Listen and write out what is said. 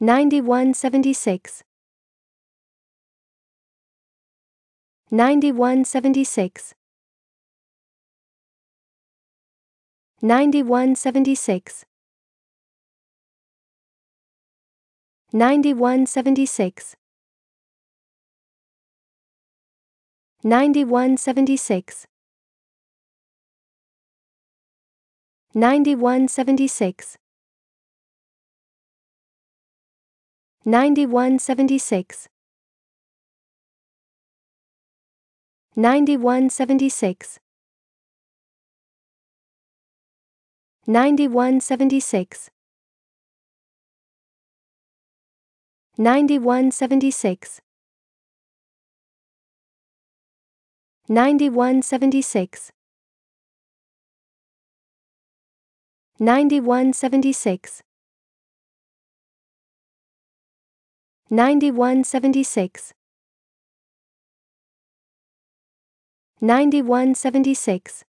9176 9176 9176 9176 9176 9176 9176 9176 9176 9176 9176 9176 9176 9176